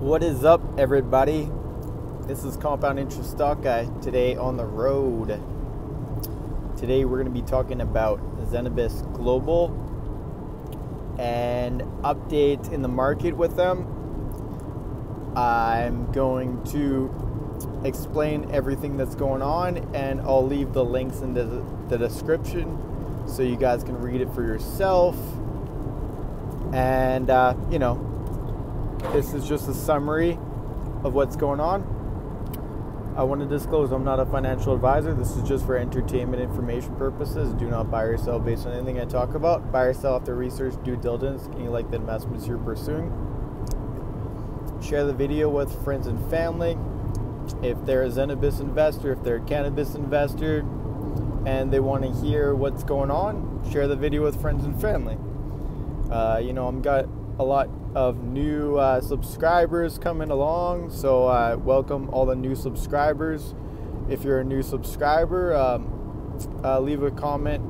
What is up, everybody? This is Compound Interest Stock Guy today on the road. Today we're going to be talking about Zenabis Global and updates in the market with them. I'm going to explain everything that's going on and I'll leave the links in the, the description so you guys can read it for yourself. And, uh, you know, this is just a summary of what's going on. I want to disclose I'm not a financial advisor. This is just for entertainment information purposes. Do not buy or sell based on anything I talk about. Buy or sell after research, due diligence, and you like the investments you're pursuing. Share the video with friends and family. If they're a Zenabis investor, if they're a cannabis investor, and they want to hear what's going on, share the video with friends and family. Uh, you know, I'm got a lot of new uh, subscribers coming along. So, uh, welcome all the new subscribers. If you're a new subscriber, um, uh, leave a comment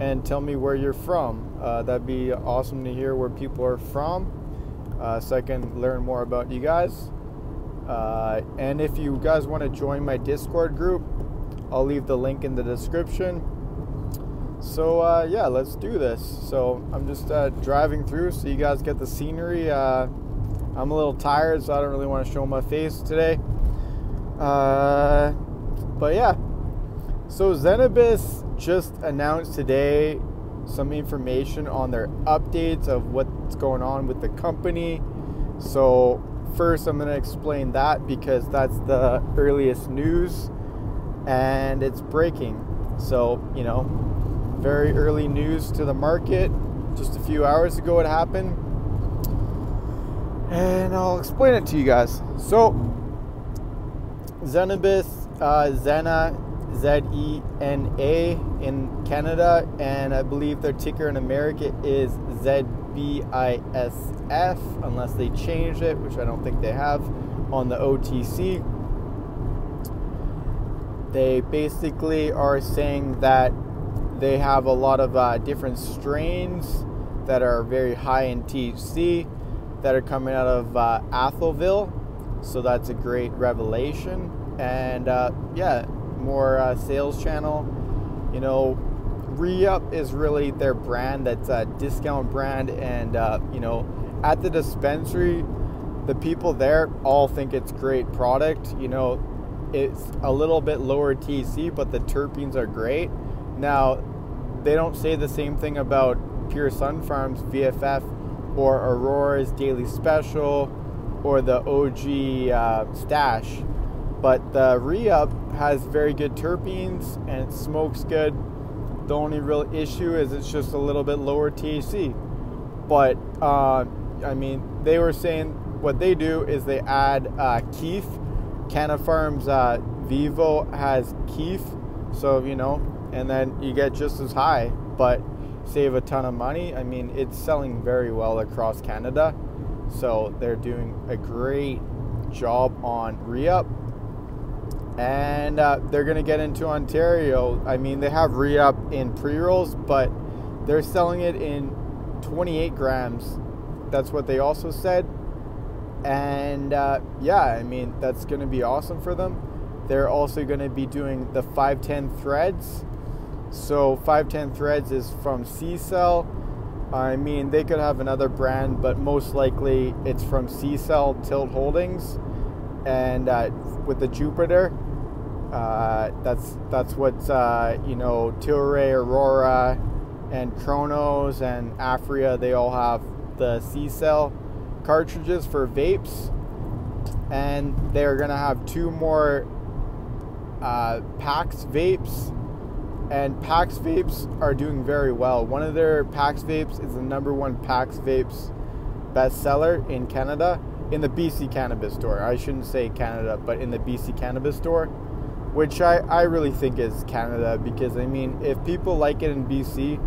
and tell me where you're from. Uh, that'd be awesome to hear where people are from uh, so I can learn more about you guys. Uh, and if you guys want to join my Discord group, I'll leave the link in the description. So uh, yeah, let's do this. So I'm just uh, driving through, so you guys get the scenery. Uh, I'm a little tired, so I don't really want to show my face today. Uh, but yeah, so Zenabis just announced today some information on their updates of what's going on with the company. So first, I'm going to explain that because that's the earliest news, and it's breaking. So you know, very early news to the market. Just a few hours ago, it happened. And I'll explain it to you guys. So, Zenabis, uh, Zena, Z E N A in Canada, and I believe their ticker in America is ZBISF, unless they changed it, which I don't think they have on the OTC. They basically are saying that they have a lot of uh, different strains that are very high in THC that are coming out of uh, Atholville. So that's a great revelation. And uh, yeah, more uh, sales channel. You know, Reup is really their brand. That's a discount brand. And, uh, you know, at the dispensary, the people there all think it's great product. You know, it's a little bit lower THC, but the terpenes are great. Now, they don't say the same thing about Pure Sun Farms VFF or Aurora's Daily Special or the OG uh, Stash. But the Reup has very good terpenes and it smokes good. The only real issue is it's just a little bit lower THC. But uh, I mean, they were saying what they do is they add uh, kief. Canna Farms uh, Vivo has kief, so you know and then you get just as high, but save a ton of money. I mean, it's selling very well across Canada, so they're doing a great job on Reup. And uh, they're going to get into Ontario. I mean, they have Reup in pre rolls, but they're selling it in 28 grams. That's what they also said. And uh, yeah, I mean, that's going to be awesome for them. They're also going to be doing the 510 threads so 510 Threads is from C-Cell. I mean, they could have another brand, but most likely it's from C-Cell Tilt Holdings, and uh, with the Jupiter, uh, that's that's what uh, you know. Tilray, Aurora, and Cronos and Aphria. They all have the C-Cell cartridges for vapes, and they're gonna have two more uh, PAX vapes and PAX vapes are doing very well. One of their PAX vapes is the number one PAX vapes bestseller in Canada in the BC Cannabis Store. I shouldn't say Canada, but in the BC Cannabis Store, which I, I really think is Canada because I mean, if people like it in BC,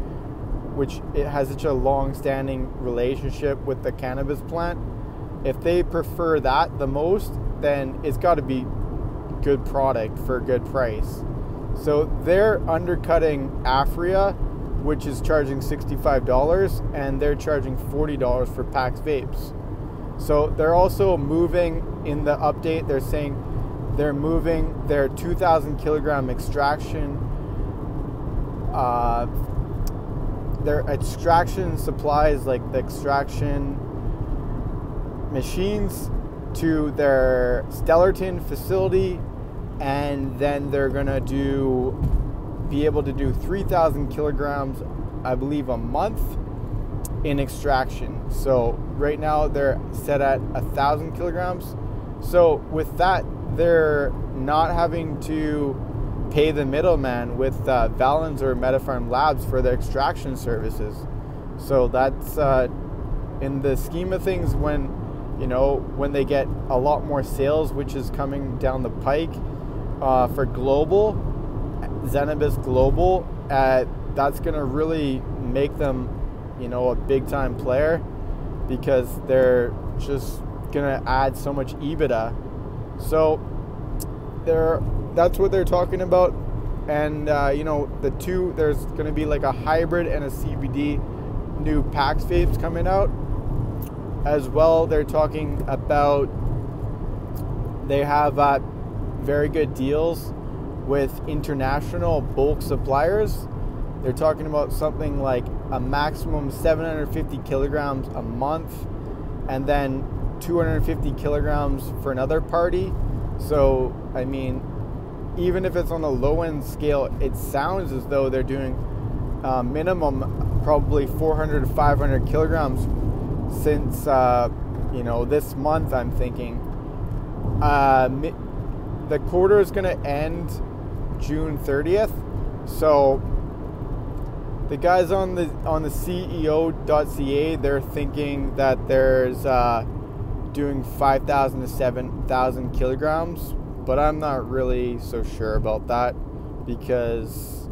which it has such a long standing relationship with the cannabis plant, if they prefer that the most, then it's got to be good product for a good price. So they're undercutting Aphria, which is charging $65, and they're charging $40 for PAX vapes. So they're also moving in the update. They're saying they're moving their 2,000 kilogram extraction, uh, their extraction supplies, like the extraction machines, to their Stellarton facility, and then they're gonna do be able to do 3,000 kilograms, I believe, a month in extraction. So right now they're set at a thousand kilograms. So with that, they're not having to pay the middleman with uh, Valens or Metafarm Labs for their extraction services. So that's uh, in the scheme of things when you know when they get a lot more sales, which is coming down the pike uh, for global Zenabis Global. Uh, that's gonna really make them, you know, a big time player because they're just gonna add so much EBITDA. So they're that's what they're talking about. And uh, you know, the two there's gonna be like a hybrid and a CBD new Pax vapes coming out. As well, they're talking about they have uh, very good deals with international bulk suppliers. They're talking about something like a maximum 750 kilograms a month and then 250 kilograms for another party. So, I mean, even if it's on the low end scale, it sounds as though they're doing uh, minimum probably 400 to 500 kilograms since, uh, you know, this month, I'm thinking. Uh, the quarter is going to end June 30th. So the guys on the on the CEO.ca, they're thinking that there's uh, doing 5,000 to 7,000 kilograms, but I'm not really so sure about that because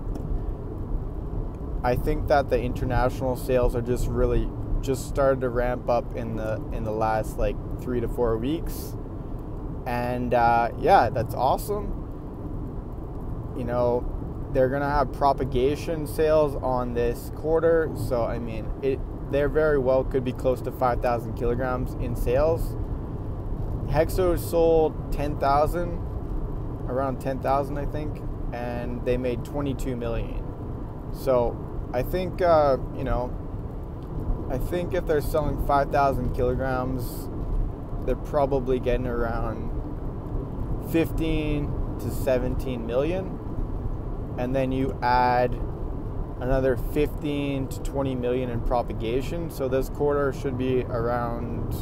I think that the international sales are just really just started to ramp up in the in the last like three to four weeks, and uh, yeah, that's awesome you know, they're gonna have propagation sales on this quarter. So I mean, it they very well could be close to 5,000 kilograms in sales. Hexo sold 10,000, around 10,000 I think, and they made 22 million. So I think uh, you know, I think if they're selling 5,000 kilograms, they're probably getting around 15 to 17 million and then you add another 15 to 20 million in propagation. So this quarter should be around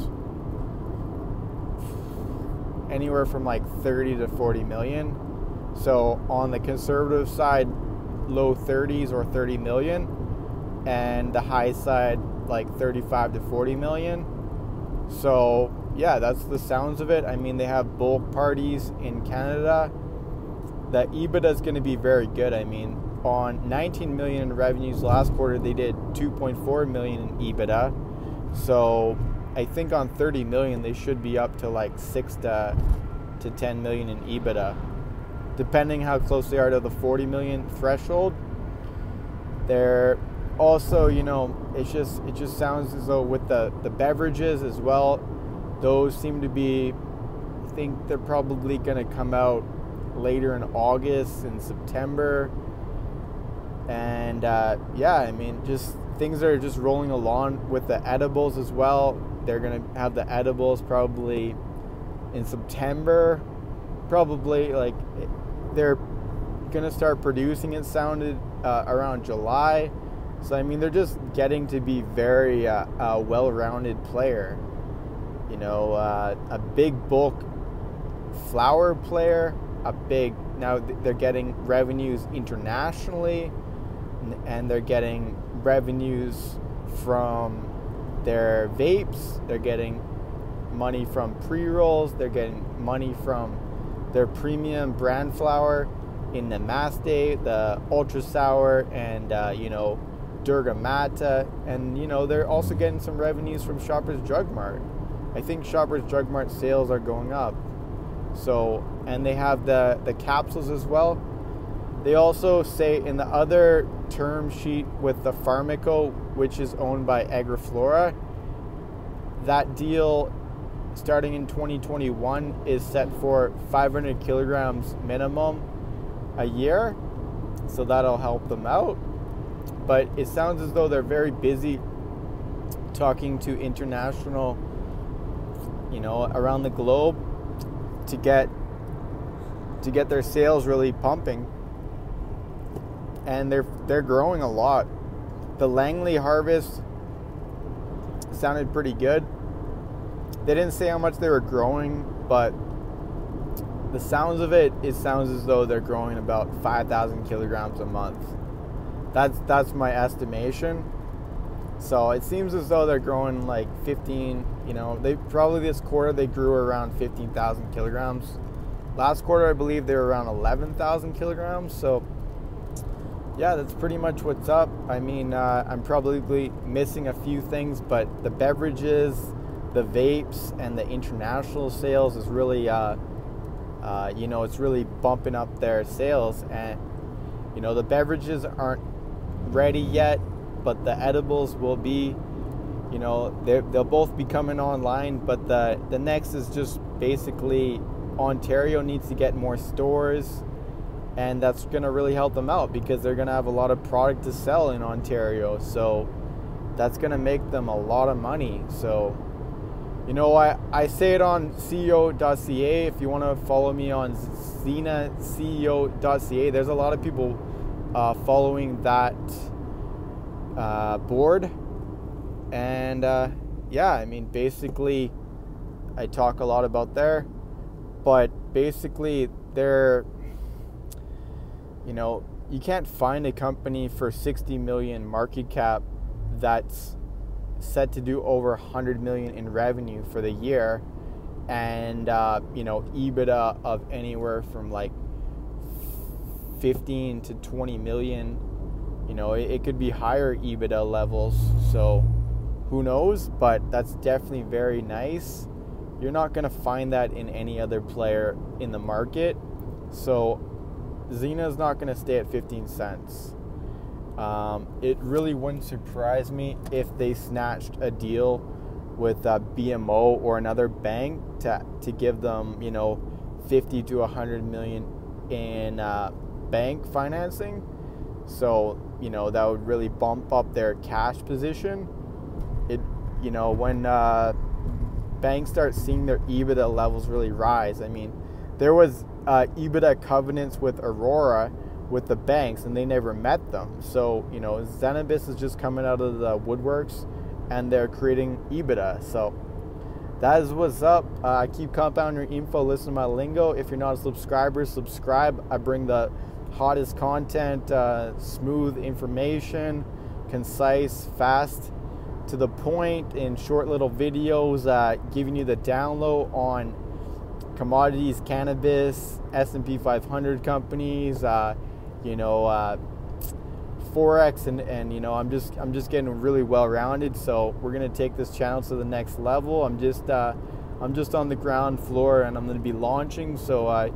anywhere from like 30 to 40 million. So on the conservative side, low 30s or 30 million, and the high side, like 35 to 40 million. So yeah, that's the sounds of it. I mean, they have bulk parties in Canada the EBITDA is going to be very good. I mean, on 19 million in revenues last quarter, they did 2.4 million in EBITDA. So I think on 30 million, they should be up to like six to to 10 million in EBITDA, depending how close they are to the 40 million threshold. They're also, you know, it's just it just sounds as though with the the beverages as well, those seem to be. I think they're probably going to come out later in August and September. And uh, yeah, I mean, just things are just rolling along with the edibles as well. They're going to have the edibles probably in September. Probably like they're going to start producing it sounded uh, around July. So, I mean, they're just getting to be very uh, well rounded player. You know, uh, a big bulk flower player a big now they're getting revenues internationally and they're getting revenues from their vapes they're getting money from pre-rolls they're getting money from their premium brand flower in the Namaste, the Ultra Sour, and uh, you know Durga Mata, and you know they're also getting some revenues from Shoppers Drug Mart. I think Shoppers Drug Mart sales are going up. So, and they have the, the capsules as well. They also say in the other term sheet with the Farmako, which is owned by AgraFlora, that deal starting in 2021 is set for 500 kilograms minimum a year. So that'll help them out. But it sounds as though they're very busy talking to international, you know, around the globe to get to get their sales really pumping. And they're they're growing a lot. The Langley harvest sounded pretty good. They didn't say how much they were growing, but the sounds of it, it sounds as though they're growing about 5,000 kilograms a month. That's that's my estimation. So it seems as though they're growing like 15. You know, they probably this quarter they grew around 15,000 kilograms. Last quarter, I believe they were around 11,000 kilograms. So yeah, that's pretty much what's up. I mean, uh, I'm probably missing a few things, but the beverages, the vapes, and the international sales is really, uh, uh, you know, it's really bumping up their sales. And you know, the beverages aren't ready yet, but the edibles will be. You know, they'll both be coming online, but the the next is just basically Ontario needs to get more stores and that's going to really help them out because they're going to have a lot of product to sell in Ontario. So that's going to make them a lot of money. So, you know, I, I say it on CEO.ca. If you want to follow me on Zena CEO.ca, there's a lot of people uh, following that uh, board. And uh, yeah, I mean, basically, I talk a lot about there, but basically, they're you know, you can't find a company for 60 million market cap that's set to do over 100 million in revenue for the year and uh, you know ebitda of anywhere from like 15 to 20 million you know it, it could be higher ebitda levels so who knows but that's definitely very nice you're not going to find that in any other player in the market so Zena is not going to stay at 15 cents. Um, it really wouldn't surprise me if they snatched a deal with uh, BMO or another bank to, to give them, you know, 50 to 100 million in uh, bank financing. So, you know, that would really bump up their cash position. It, you know, when uh, banks start seeing their EBITDA levels really rise, I mean, there was uh, EBITDA covenants with Aurora with the banks, and they never met them. So you know, Zenabis is just coming out of the woodworks, and they're creating EBITDA. So that is what's up. Uh, keep compounding your info. Listen to my lingo. If you're not a subscriber, subscribe. I bring the hottest content, uh, smooth information, concise, fast, to the point, in short little videos, uh, giving you the download on commodities, cannabis, S&P 500 companies, uh, you know, uh, forex, and, and you know, I'm just I'm just getting really well rounded. So we're gonna take this channel to the next level. I'm just uh, I'm just on the ground floor, and I'm gonna be launching. So I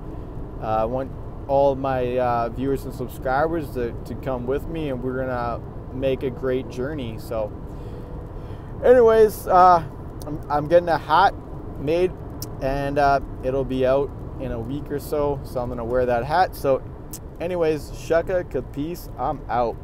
uh, want all my uh, viewers and subscribers to, to come with me, and we're gonna make a great journey. So, anyways, uh, I'm, I'm getting a hat made and uh, it'll be out in a week or so. So I'm gonna wear that hat. So, anyways, Shaka Capice, I'm out.